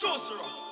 sorcerer.